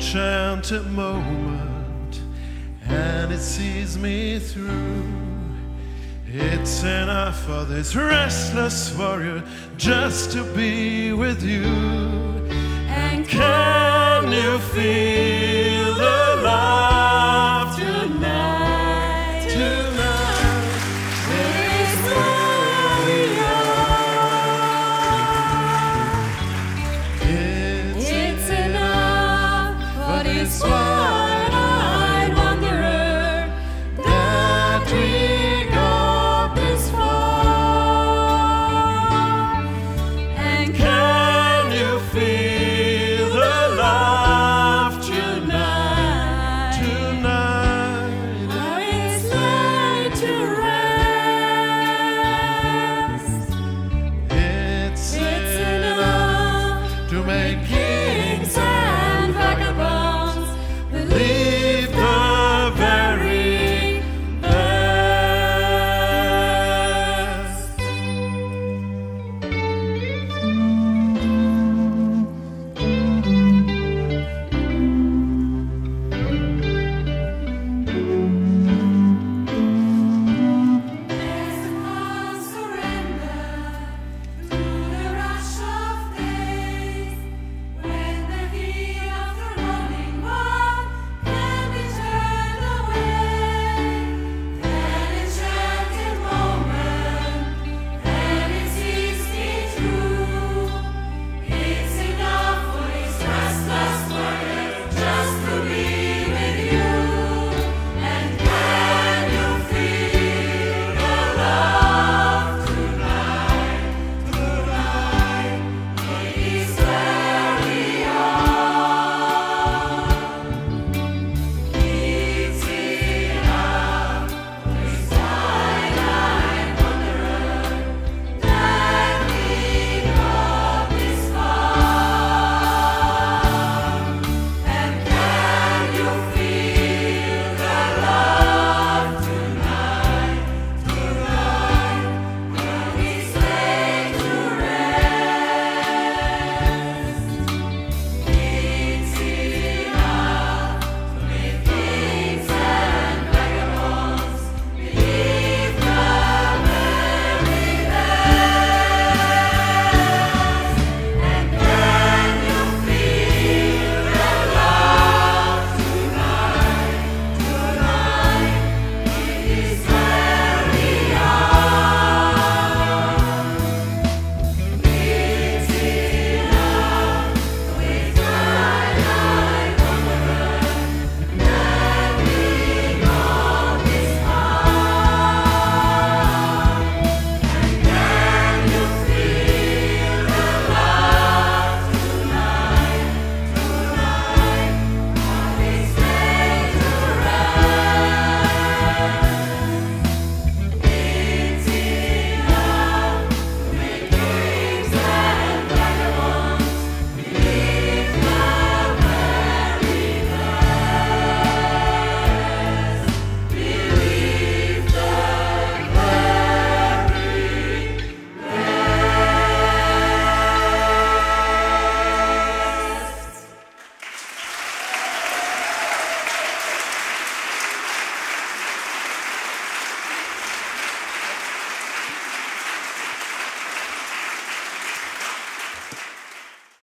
enchanted moment and it sees me through. It's enough for this restless warrior just to be with you. And Can you feel It's